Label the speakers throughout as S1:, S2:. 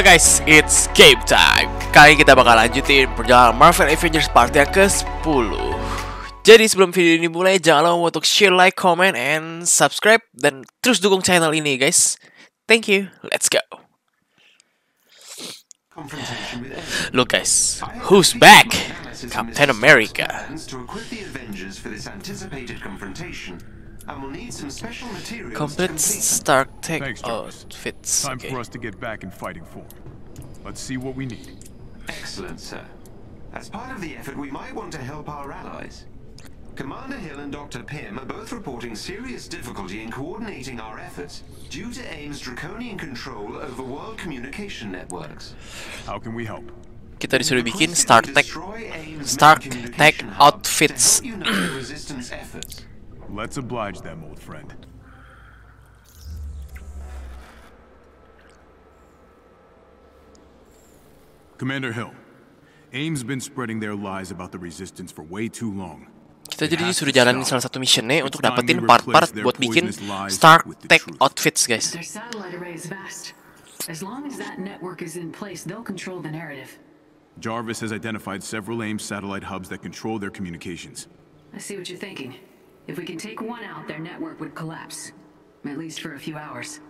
S1: Halo guys, it's game time. Kali kita bakal lanjutin perjalanan Marvel Avengers part yang ke-10. Jadi sebelum video ini mulai, jangan lupa untuk share, like, comment, and subscribe dan terus dukung channel ini guys. Thank you. Let's go. Look guys, who's back? Captain America.
S2: Plans to equip the Avengers for this anticipated confrontation, and will need some special materials
S1: Complete
S2: complete.
S1: Stark Tech
S3: Thanks,
S1: outfits.
S3: Time
S1: Okay.
S3: for us to get back in fighting form. Let's see what we need.
S2: Excellent, sir. As part of the effort, we might want to help our allies. Commander Hill and Dr. Pym are both reporting serious difficulty in coordinating our efforts due to AIM's draconian control over world communication networks.
S3: How can we help?
S1: Kita disuruh bikin
S2: Requested
S1: Stark Tech Stark Tech outfits.
S2: To help unite the resistance efforts.
S3: Let's oblige them, old friend. Commander Hill, AIM's been spreading their lies about the resistance for way too long.
S1: Kita jadi disuruh jalanin salah satu missionnya eh,
S3: untuk
S1: dapetin part-part buat bikin
S3: poisonous
S1: Stark Tech outfits guys.
S4: Their satellite array is vast. As long as that network is in place, they'll control the narrative.
S3: Jarvis has identified several AIM satellite hubs that control their communications.
S4: I see what you're thinking. If we can take one out, their network would collapse. At least for a few hours.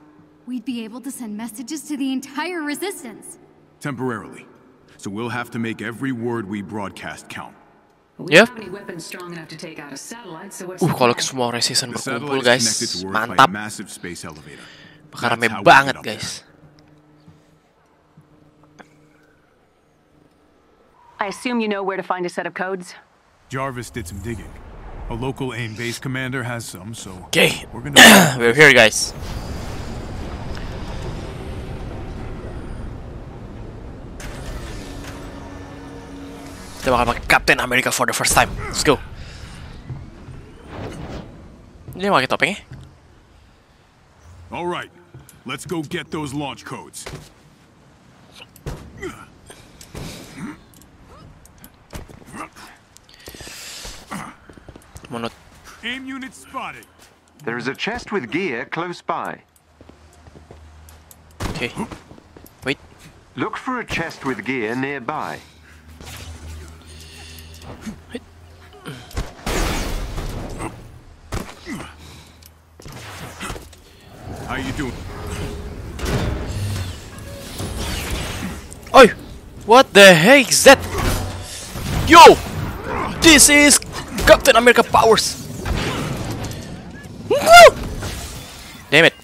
S5: We'd be able to send messages to the entire resistance.
S3: Temporarily. So we'll have to make every word we broadcast count.
S4: But we
S1: Yeah.
S4: don't have any weapons strong enough to take out a satellite, so what's
S1: Uh,
S4: the
S1: kalau
S4: plan?
S1: semua resisten
S3: The
S1: berkumpul
S3: satellite
S1: guys,
S3: is connected to Earth by a
S1: mantap.
S3: massive space elevator.
S1: Bakal rame
S3: That's how
S1: banget
S3: get
S1: guys.
S6: I assume you know where to find a set of codes?
S3: Jarvis did some digging. A local AIM base commander has some, so
S1: Okay,
S3: we're gonna.
S1: we're here guys. Kita bakal pakai Captain America for the first time. Let's go. Dia pakai topengnya.
S3: All right, let's go get those launch codes.
S1: Menurut
S3: AIM unit spotted.
S2: There is a chest with gear close by.
S1: Oke. Wait.
S2: Look for a chest with gear nearby.
S3: How you doing?
S1: Oi! What the heck is that? Yo! This is Captain America powers! Woo! Damn it.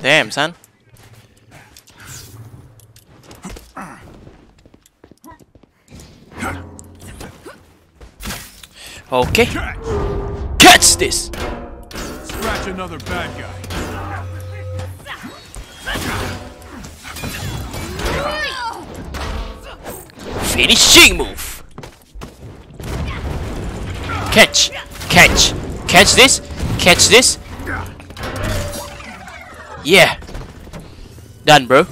S1: Damn, son. Okay.
S3: Catch
S1: this!
S3: Scratch another bad guy.
S1: Finishing move. Catch, catch, catch this, catch this. Yeah. Done, bro.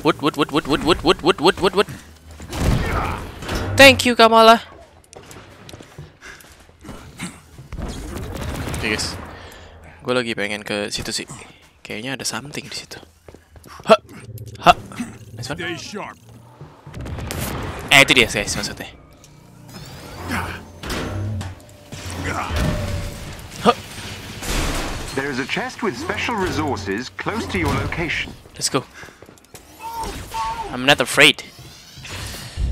S1: Wood, wood, wood, wood, wood, wood, wood, wood, wood, wood, wood. Thank you, Kamala. Oke guys, gue lagi pengen ke situ sih. Kayaknya ada something di situ. Ha, ha. Nice one.
S3: Stay sharp.
S1: Eh itu dia guys maksudnya.
S2: There is a chest with special resources close to your location.
S1: Let's go. I'm not afraid.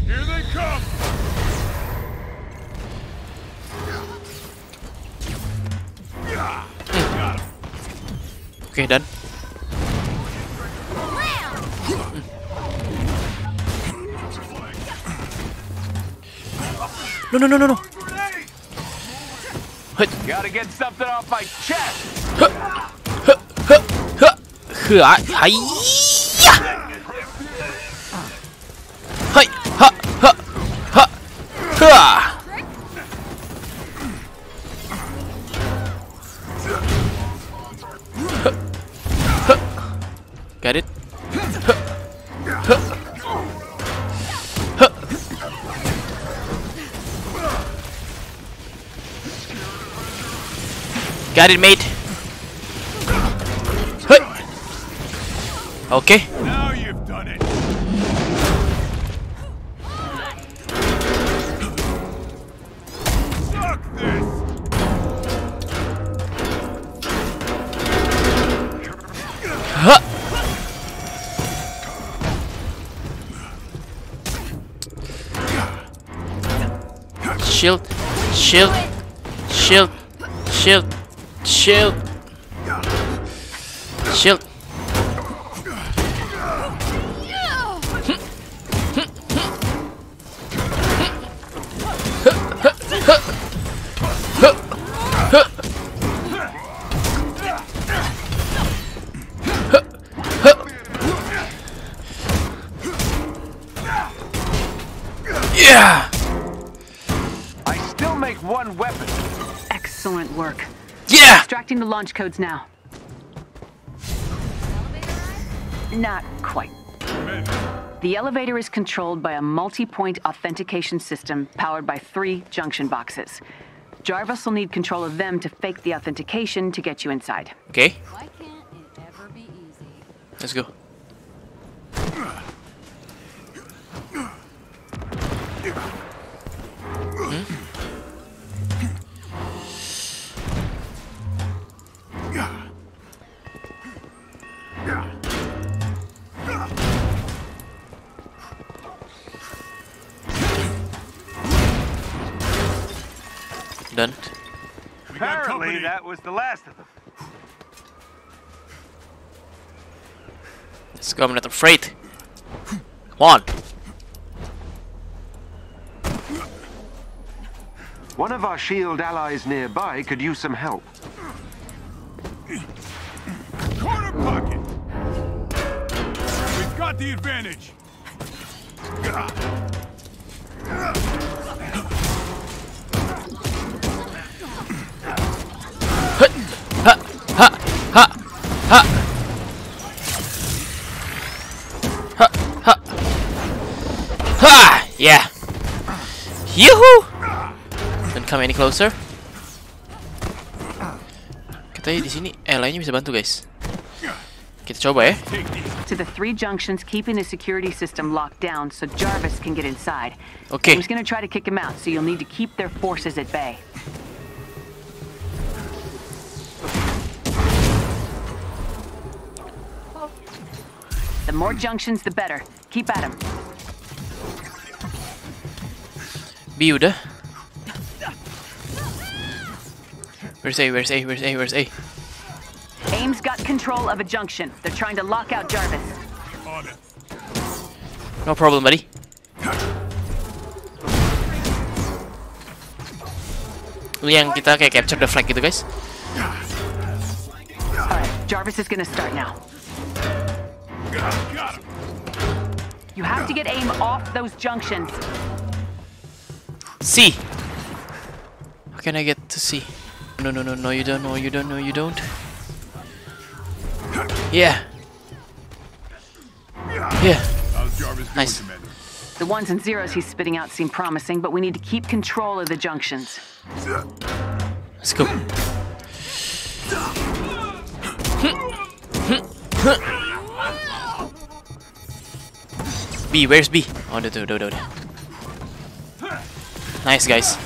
S3: Here they come. Got him.
S1: no, no, no, no, no.
S7: Gotta get something off my chest.
S1: เฮ้อเฮ้อเฮ้อเฮ้อไอ้ยะ Got it, mate. Okay.
S3: Now you've done it. Suck this.
S1: Huh. Shield, shield, shield, shield, shield, shield.
S6: Launch codes now. Not quite. The elevator is controlled by a multi-point authentication system powered by three junction boxes. Jarvis will need control of them to fake the authentication to get you inside.
S1: Okay,
S5: Why can't it ever be easy?
S1: let's go. Done.
S3: We
S7: Apparently, that was the last of them.
S1: Let's go. I'm not. Come on.
S2: One of our shield allies nearby could use some help.
S3: Got the advantage.
S1: Ha! Yeah. Yuhu! Don't come any closer. Katanya di sini eh lainnya bisa bantu guys. Kita coba ya.
S6: To the three junctions, keeping the security system locked down so Jarvis can get inside.
S1: Okay.
S6: He's gonna try to kick him out, so you'll need to keep their forces at bay. The more junctions, the better. Keep at him.
S1: B udah. Where's A? Where's A? Where's A? Where's A?
S6: AIM's got control of a junction. They're trying to lock out Jarvis.
S3: On it.
S1: No problem, buddy. Ini yang kita kayak capture the flag gitu guys.
S6: Alright, Jarvis is gonna start now. You have to get AIM off those junctions.
S1: C. How can I get to C? No, no, no, no, you don't. No, you don't. No, you don't. Yeah. Yeah.
S3: How's Jarvis doing,
S1: Nice.
S3: Commander?
S6: The ones and zeros he's spitting out seem promising, but we need to keep control of the junctions.
S1: Let's go. B, where's B? Oh, no, no, no, no. Nice, guys.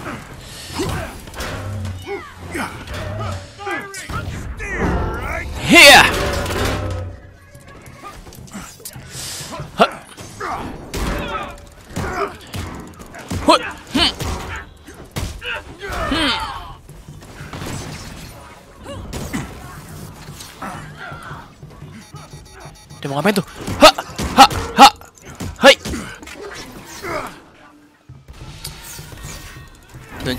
S1: Here!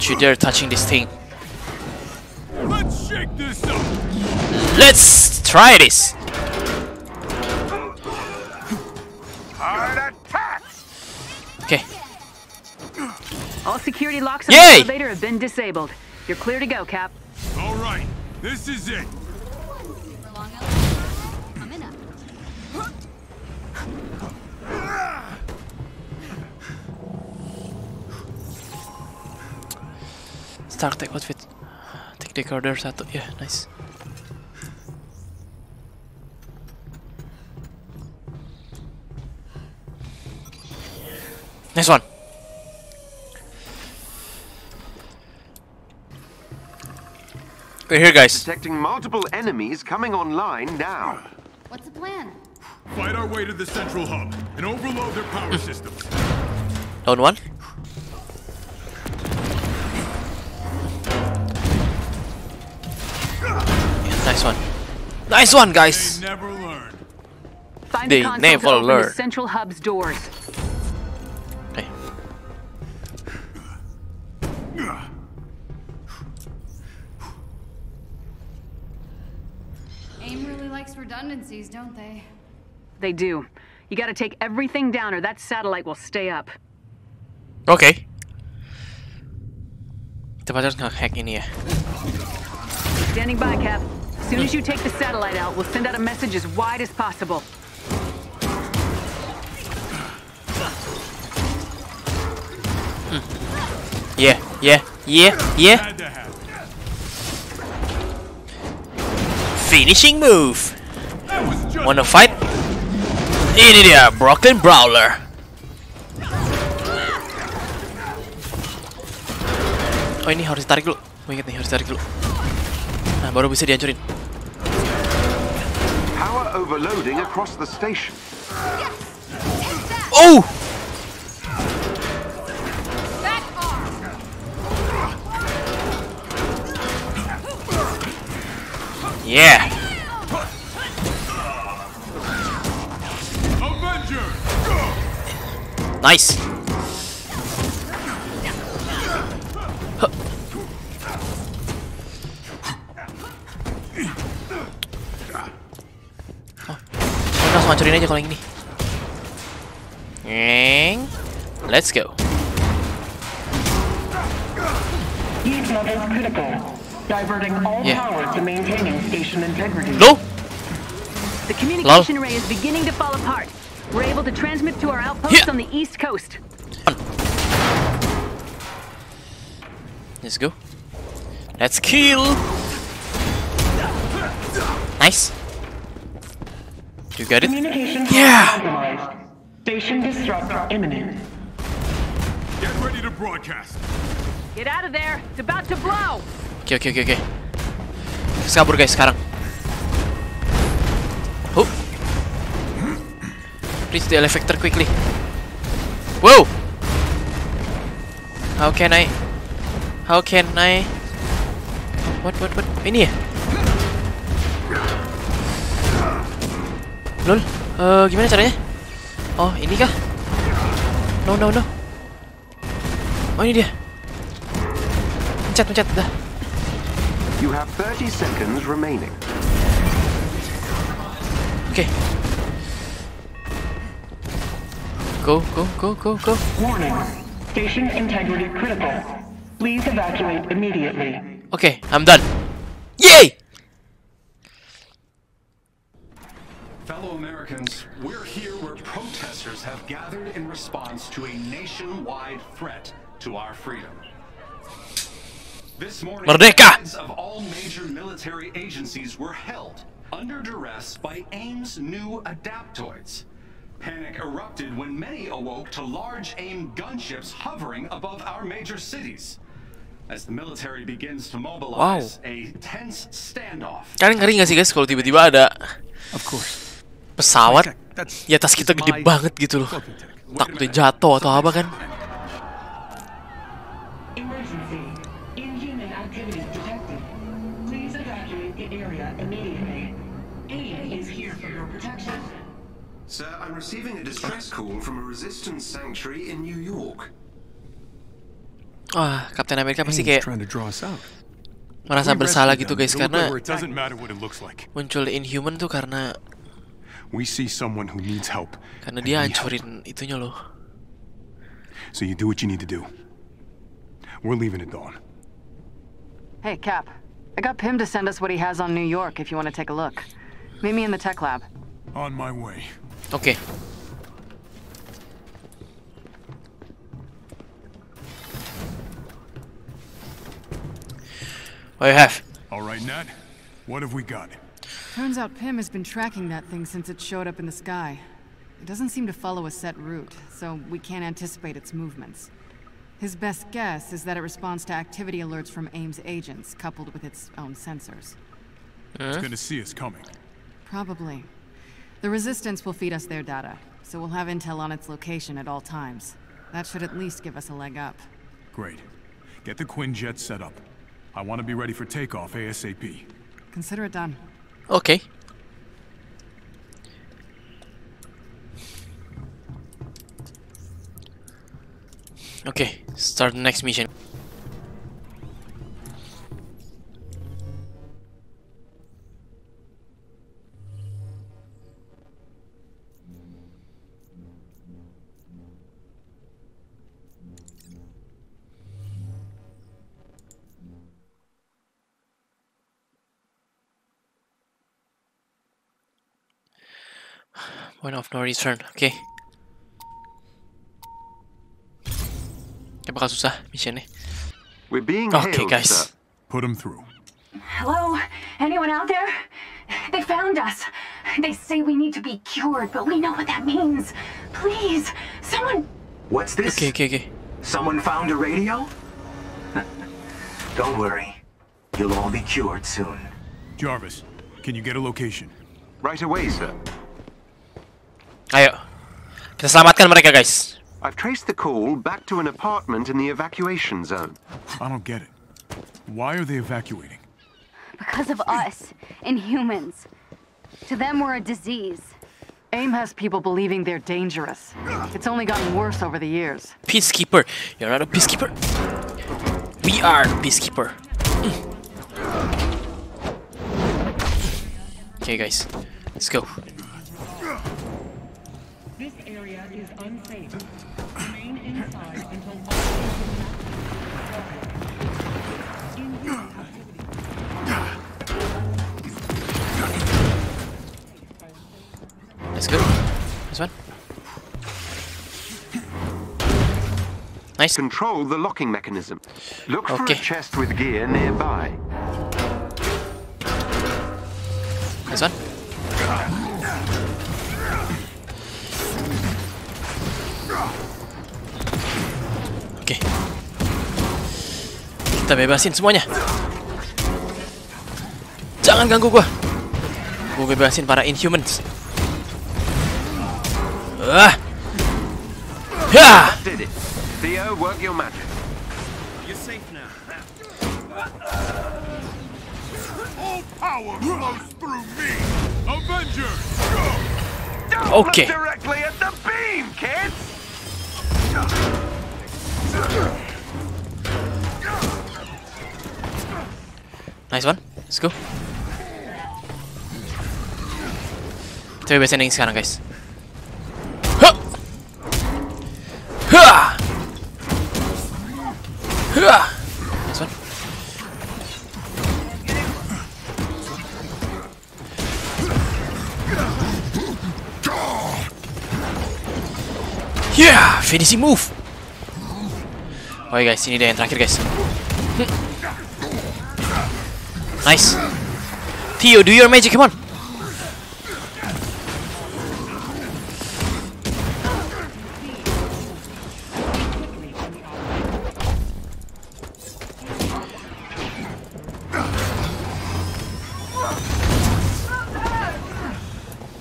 S1: Don't you dare touching this thing.
S3: Let's shake this up.
S1: Let's try this! Okay.
S6: All security locks on
S1: Yay!
S6: the elevator have been disabled. You're clear to go, Cap.
S3: All right. This is it.
S1: Stark Tech outfit. Take Decoder satu, ya nice. Nice one. We're here, guys.
S2: Detecting multiple enemies coming online now.
S5: What's the plan?
S3: Fight our way to the central hub and overload their power hmm. systems.
S1: Down one. Nice one. Nice one, guys.
S3: They never learn.
S6: Find
S1: They
S6: the console
S1: never
S6: to open
S1: learn.
S6: the central hub's doors.
S1: Okay.
S5: AIM really likes redundancies, don't they?
S6: They do. You gotta take everything down or that satellite will stay up.
S1: Oke. Kita harus nge-hack ini ya.
S6: Standing by, Cap. Soon as you take the satellite out, we'll send out a message as wide as possible.
S1: Yeah, yeah, yeah, yeah. Finishing move. Wanna fight? Ini dia, uh, Broken Brawler. Oh ini harus ditarik dulu. Oh inget nih harus ditarik dulu. Nah baru bisa dihancurin.
S2: Power overloading across the station.
S1: Oh! Yeah.
S3: Avenger.
S1: Nice. Langsung hancurin aja kalau yang ini. Ngeng. Let's go.
S8: Heat. Diverting all
S1: Yeah.
S8: power to maintaining station integrity.
S1: Low.
S6: The communication array is beginning to fall apart. We're able to transmit to our outpost
S1: Yeah.
S6: on the east coast.
S1: Let's go. Let's kill. Nice. You got it? Yeah.
S8: Station disrupt imminent.
S3: Get ready to broadcast.
S6: Get out of there! It's about to blow!
S1: Oke oke oke oke. Kita kabur guys sekarang. Oh. Reach the elevator quickly. Wow. How can I? How can I? What what what? Ini ya? Lol. Eh gimana caranya? Oh ini kah? No no no. Oh ini dia. Pencet pencet dah.
S2: You have 30 seconds remaining.
S1: Okay. Go, go, go, go, go.
S8: Warning. Station integrity critical. Please evacuate immediately.
S1: Okay, I'm done.
S9: Americans, we're here where protesters have gathered in response to a nationwide threat to our freedom. This morning,
S1: Merdeka!
S9: heads of all major military agencies were held under duress by AIM's new adaptoids. Panic erupted when many awoke to large AIM gunships hovering above our major cities. As the military begins to mobilize a tense standoff.
S1: Kalian ngeri gak sih guys kalau tiba-tiba ada
S3: Of course.
S1: Pesawat
S3: That's
S1: di atas kita gede
S3: my
S1: banget gitu loh.
S3: cloaking tech.
S1: Takutnya jatuh atau apa kan?
S8: Emergency. Inhuman activity detected. Please evacuate the area immediately. AIM is here for your protection.
S2: Sir, I'm receiving a distress call from a resistance sanctuary in New York.
S1: Wah, Kapten Amerika pasti
S3: He's
S1: kayak
S3: trying to draw us out.
S1: merasa
S3: We
S1: bersalah
S3: rescue
S1: gitu
S3: them.
S1: guys
S3: It'll look like
S1: karena
S3: where it doesn't matter what it looks like.
S1: muncul Inhuman tuh karena
S3: We see someone who needs help.
S1: karena dia
S3: we
S1: hancurin itunya loh.
S3: So you do what you need to do. We're leaving at dawn.
S6: Hey, Cap. I got Pym to send us what he has on New York if you want to take a look. Meet me in the tech lab.
S3: On my way.
S1: Okay. What you have?
S3: All right, Nat. What have we got?
S10: Turns out Pym has been tracking that thing since it showed up in the sky. It doesn't seem to follow a set route, so we can't anticipate its movements. His best guess is that it responds to activity alerts from AIM's agents, coupled with its own sensors.
S3: It's gonna see us coming.
S10: Probably. The Resistance will feed us their data, so we'll have intel on its location at all times. That should at least give us a leg up.
S3: Great. Get the Quinjet set up. I want to be ready for takeoff ASAP.
S10: Consider it done.
S1: Okay. Okay, start the next mission. Point of no return. Okay. Kayak bakal susah mission nih.
S2: We're being
S1: Okay,
S2: hailed,
S1: guys.
S2: sir.
S3: Put him through.
S5: Hello? Anyone out there? They found us. They say we need to be cured, but we know what that means. Please, someone.
S11: What's this?
S1: Okay, okay, okay.
S11: Someone found a radio? Don't worry. You'll all be cured soon.
S3: Jarvis, can you get a location?
S2: Right away, sir.
S1: Ayo. Kita selamatkan mereka, guys.
S2: I've traced the call back to an apartment in the evacuation zone.
S3: I don't get it. Why are they evacuating?
S5: Because of us, Inhumans. To them, we're a disease.
S10: AIM has people believing they're dangerous. It's only gotten worse over the years.
S1: Peacekeeper. You're not a peacekeeper. We are peacekeeper. Mm. Okay, guys. Let's go.
S8: This area is unsafe. Remain inside until all
S1: Let's go. This one. Nice.
S2: Control the locking mechanism. Look for a chest with gear nearby.
S1: This one. Oke. Kita bebasin semuanya. Jangan ganggu gua. Gua bebasin para Inhumans. Ah. Ya.
S2: Theo, work your magic.
S7: You're safe now.
S3: All power flows through me! Avengers!
S7: Don't
S1: Okay.
S7: look directly at the beam, kids!
S1: Nice one. Let's go. Bebasin yang ini sekarang, guys. Hah. Hah. Hah. Nice one. Yeah, finishing move. Oke guys, ini dia yang terakhir guys. Nice. Theo, do your magic, come on.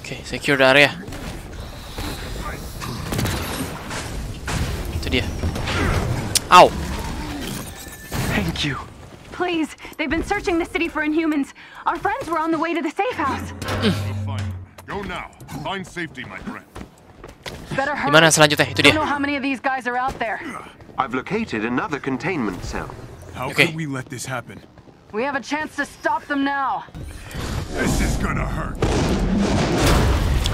S1: Okay, secure the area. Ow.
S2: Thank you.
S5: Please, they've been searching the city for Inhumans. Our friends were on the way to the safe house.
S3: Fine. Go now. Find safety, my friend.
S10: Better hurry.
S1: Gimana selanjutnya? Itu
S10: Don't know how many of these guys are out there.
S2: I've located another containment cell.
S3: How
S1: Okay.
S3: could we let this happen?
S10: We have a chance to stop them now.
S3: This is gonna hurt.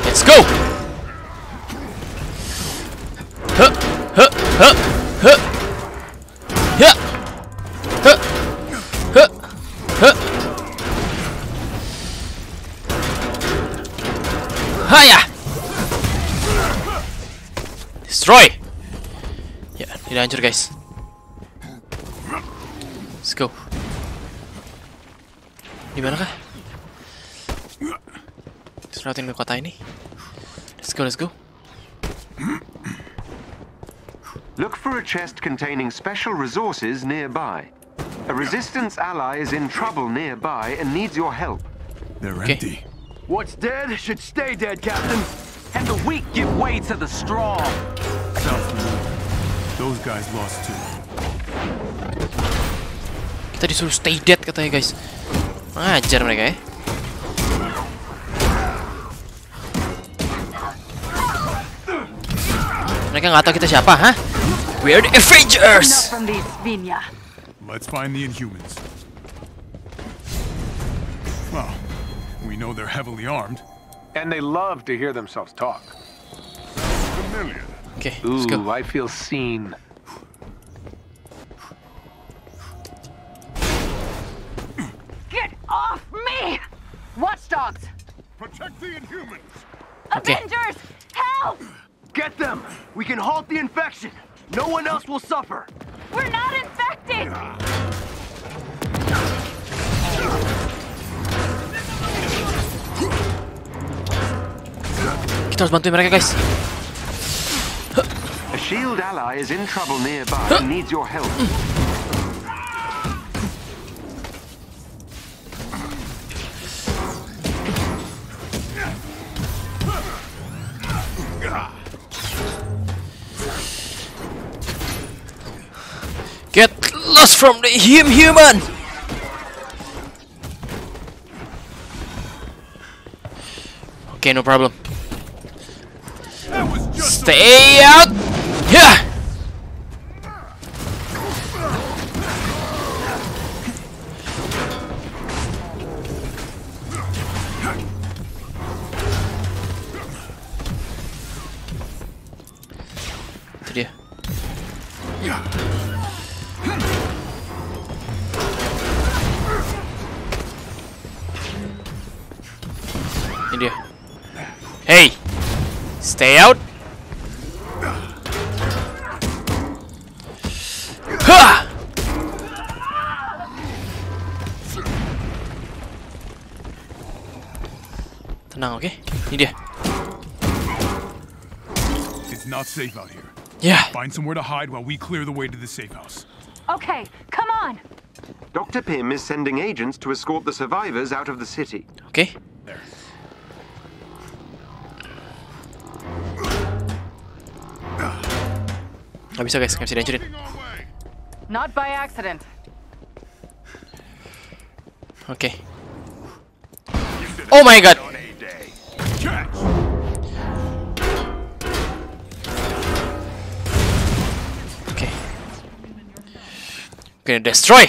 S1: Let's go. Huh, huh, huh, Haya. Destroy. Yeah, tidak hancur guys. Let's go. Di mana kah? Terus lewatin ke kota ini. Let's go, let's go.
S2: Look for a chest containing special resources nearby. A resistance ally is in trouble nearby and needs your help.
S3: They're
S1: Okay.
S3: empty.
S7: What's dead should stay dead, Captain. And the weak give way to the strong.
S3: Sounds familiar. Those guys lost too.
S1: Kita disuruh stay dead katanya guys. Ajar mereka ya. Mereka nggak tahu kita siapa, hah? We're the Avengers.
S3: Let's find the Inhumans. Know they're heavily armed.
S12: And they love to hear themselves talk.
S3: Familiar.
S1: Okay, let's go.
S12: I feel seen.
S6: Get off me! Watchdogs!
S3: Protect the Inhumans.
S1: Okay.
S6: Avengers! Help!
S7: Get them! We can halt the infection! No one else will suffer!
S5: We're not infected!
S1: Kita harus bantuin mereka guys.
S2: A shield ally is in trouble nearby and needs your help.
S1: Get lost from the hum human. Okay, no problem. Stay out. Yeah. Stay out.
S3: Safe out here.
S1: Yeah.
S3: Find somewhere to hide while we clear the way to the safe house.
S5: Okay, come on.
S2: Dr. Pym is sending agents to escort the survivors out of the city.
S1: Okay.
S3: There.
S1: Gak bisa guys, gak bisa dihancurin.
S6: Not by accident.
S1: Oke. Oh my god. Gonna destroy.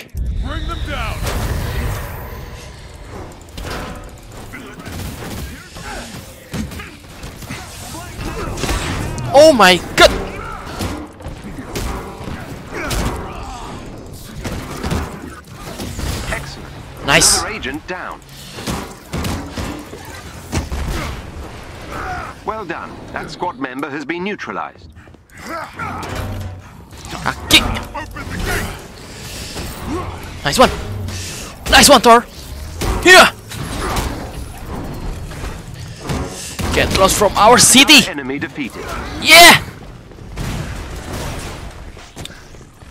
S3: Bring them down!
S1: Oh my god.
S2: Excellent.
S1: Nice.
S2: Another agent down. Well done. That squad member has been neutralized.
S1: Ah, kick. Nice one. Nice one, Thor. Here. Get lost from our city.
S2: Enemy defeated.
S1: Yeah.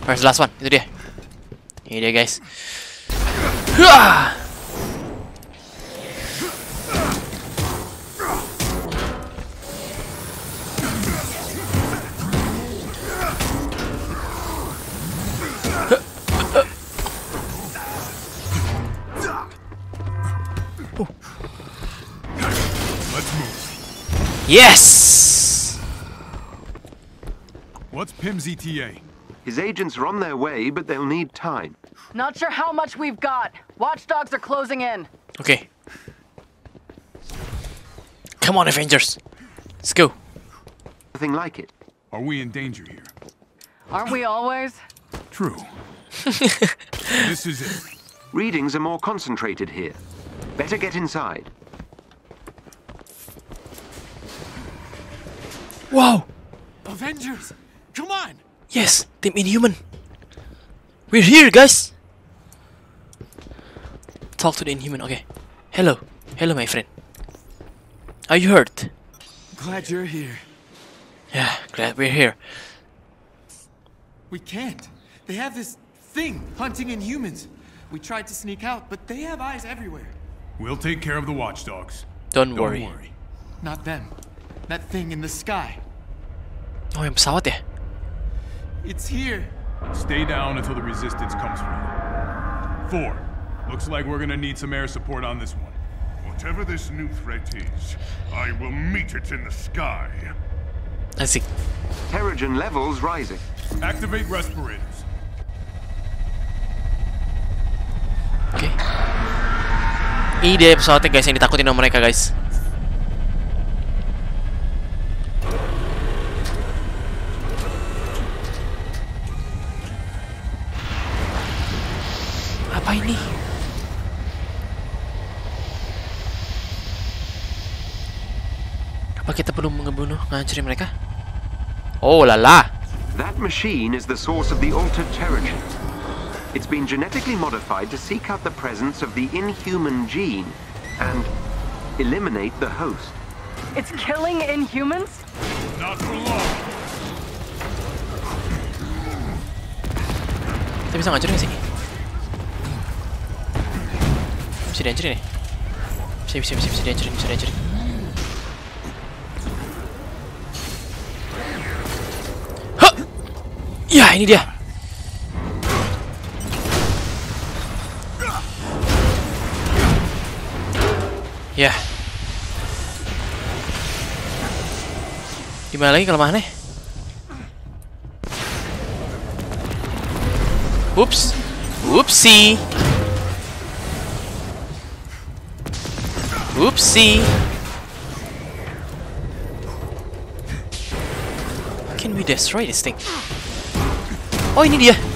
S1: Where's the last one? Itu dia. Ini dia, guys. Hah.
S3: Let's move.
S1: Yes.
S3: What's Pym's ETA?
S2: His agents are on their way, but they'll need time.
S6: Not sure how much we've got. Watchdogs are closing in.
S1: Okay. Come on, Avengers. Let's go.
S2: Nothing like it.
S3: Are we in danger here?
S6: Aren't we always?
S3: True. this is it.
S2: Readings are more concentrated here. Better get inside.
S1: Wow.
S7: Avengers! Come on!
S1: Yes, Team Inhuman. We're here, guys. talk to the inhuman. Okay. Hello. Hello, my friend. Are you hurt?
S13: Glad you're here.
S1: Yeah, glad we're here.
S13: We can't. They have this thing hunting inhumans. We tried to sneak out, but they have eyes everywhere.
S3: We'll take care of the watchdogs.
S1: Don't,
S3: Don't
S1: worry.
S3: worry.
S13: Not them. That thing in the sky.
S1: Oh, yung pesawat ya.
S13: It's here.
S3: Stay down until the resistance comes for you. Four. Looks like we're gonna need some air support on this one.
S14: Whatever this new threat is, I will meet it in the sky.
S1: Asik.
S2: Terrigen levels rising.
S3: Activate respirators.
S1: Ini dia pesawatnya guys yang ditakutin sama mereka guys. Apa ini? Apa kita perlu mengebunuh, ngancurin mereka? Oh lala.
S2: That machine is the source of the altered Terrigen. It's been genetically modified to seek out the presence of the inhuman gene and eliminate the host.
S6: It's killing inhumans?
S14: Not for long.
S1: Kita bisa ngancurin nggak sih? Bisa dihancurin ya? Bisa, bisa, bisa, bisa dihancurin, bisa dihancurin. Hah! Ya, ini dia. Ya. Gimana lagi kelemahannya? Whoops. Whoopsie. Whoopsie. Can we destroy this thing? Oh, ini dia.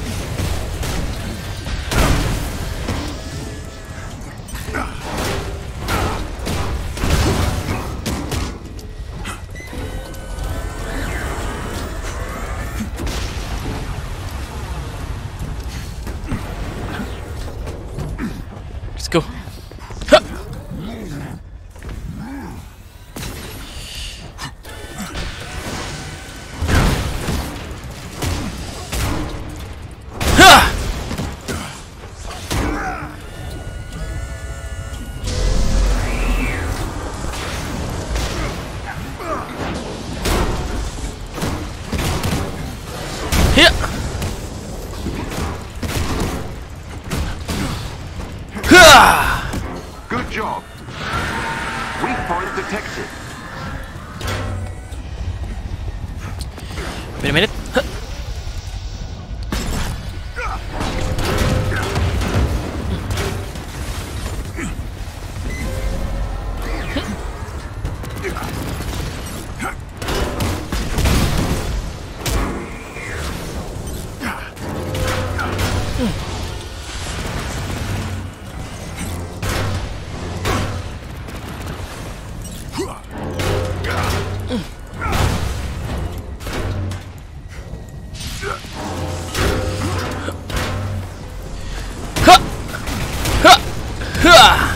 S1: Huh.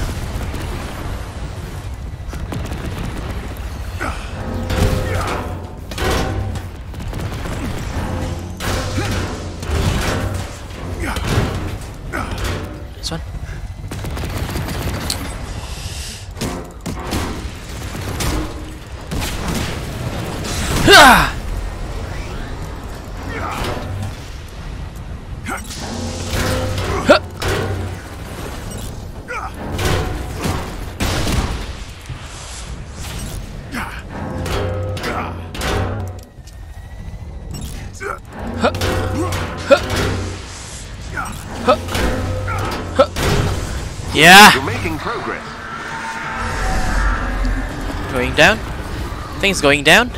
S1: Yeah.
S2: You're making progress.
S1: Going down. Things going down.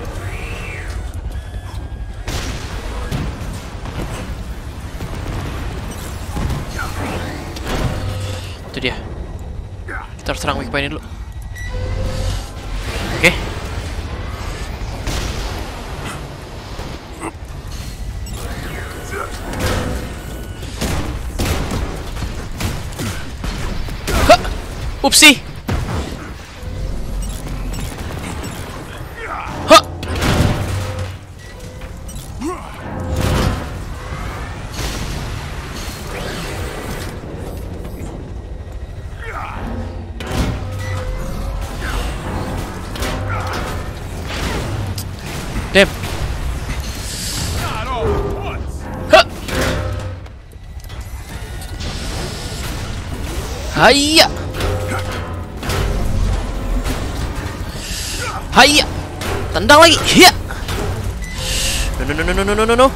S1: Itu dia. Kita harus serang weak point dulu. Oke. Upsi. Hah. Damn. Huh. Hayya. Hayya. Tendang lagi. Hiya. No no no no no no no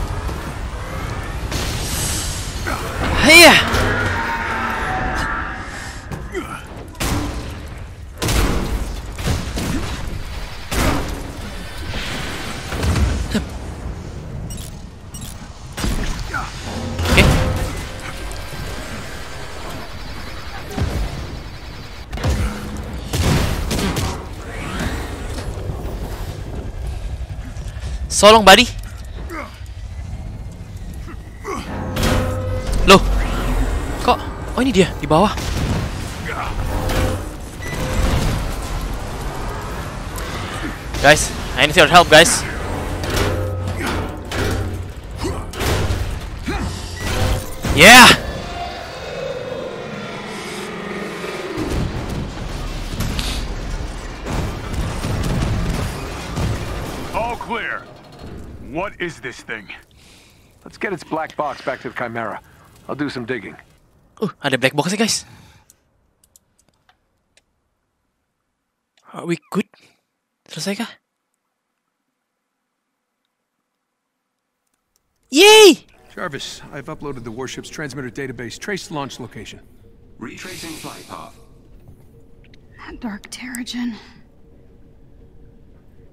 S1: Solong buddy. Loh. Kok Oh ini dia di bawah. Guys, I need your help, guys. Yeah.
S12: Is this thing? Let's get its black box back to the Chimera. I'll do some digging.
S1: Uh, ada black box guys. Are we good? Selesai kah? Yay!
S15: Jarvis, I've uploaded the warship's transmitter database. Trace launch location.
S2: Retracing flight path.
S16: That dark Terrigen.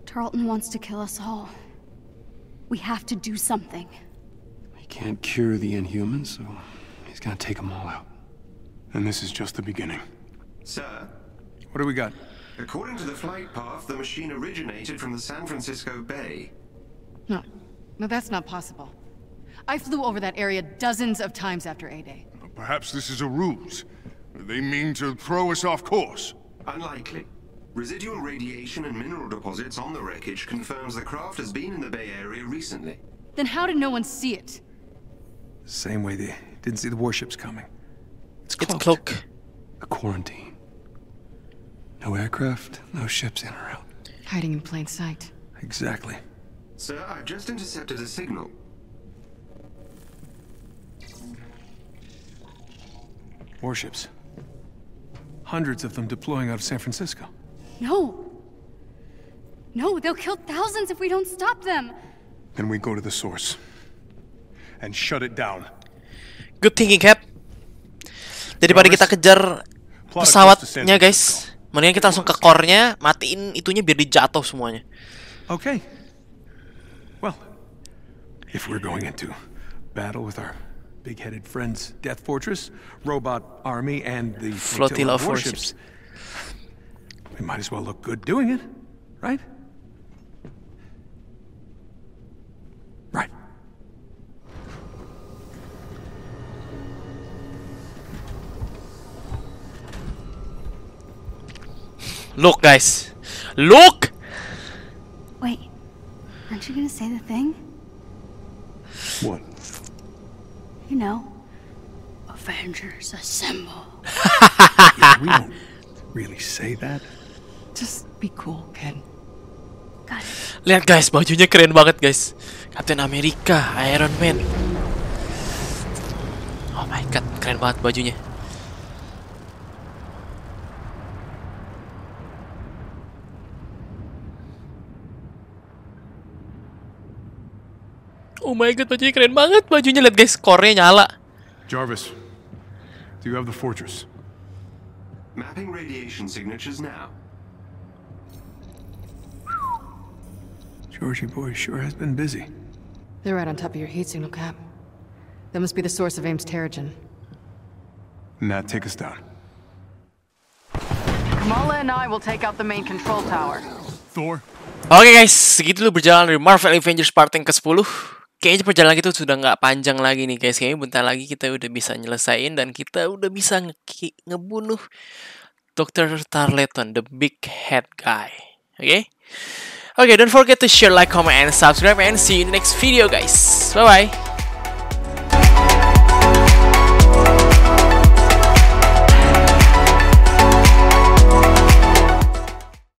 S16: Tarleton wants to kill us all. We have to do something.
S17: He can't cure the Inhumans, so he's gonna take them all out.
S14: And this is just the beginning.
S2: Sir,
S15: What do we got?
S2: according to the flight path, the machine originated from the San Francisco Bay.
S10: No. No, that's not possible. I flew over that area dozens of times after A-Day.
S14: Perhaps this is a ruse. They mean to throw us off course.
S2: Unlikely. Residual radiation and mineral deposits on the wreckage confirms the craft has been in the Bay Area recently.
S10: Then how did no one see it?
S15: Same way they didn't see the warships coming.
S1: It's cloak.
S17: A quarantine. No aircraft, no ships in or out.
S10: Hiding in plain sight.
S15: Exactly.
S2: Sir, I've just intercepted a signal.
S15: Warships. Hundreds of them deploying out of San Francisco.
S16: No! No, they'll kill thousands if we don't stop them!
S14: Then we go to the source. And shut it down.
S1: Good thinking, Cap. Daripada kita kejar pesawatnya, guys. Mendingan kita langsung ke core-nya, matiin itunya biar dijatuh semuanya.
S15: Okay. Well, if we're going into battle with our big-headed friends, Death Fortress, Robot Army, and the
S1: Flotilla of
S15: warships, we might as well look good doing it, right? Right.
S1: Look, guys. Look!
S16: Wait, aren't you gonna say the thing?
S17: What?
S16: You know, Avengers Assemble.
S15: we don't really say that.
S10: Just be cool, kid.
S1: Lihat guys, bajunya keren banget guys. Captain America, Iron Man. Oh my god, keren banget bajunya. Oh my god, bajunya keren banget. Bajunya lihat guys, core-nya nyala.
S14: Jarvis, do you have the fortress?
S2: Mapping radiation signatures now.
S15: Georgie boy sure has been busy.
S10: They're right on top of your heat signal, Cap. That must be the source of Ames Terrigen.
S14: Nat, take us down.
S6: Kamala and I will take out the main control tower.
S14: Thor?
S1: Oke guys, segitu dulu berjalan dari Marvel Avengers part yang ke-10 Kayaknya perjalanan kita sudah nggak panjang lagi nih guys Kayaknya bentar lagi kita udah bisa nyelesain Dan kita udah bisa nge ngebunuh Dr. Tarleton, the big head guy. Okay? Okay, don't forget to share, like, comment, and subscribe, and see you in the next video, guys. Bye bye.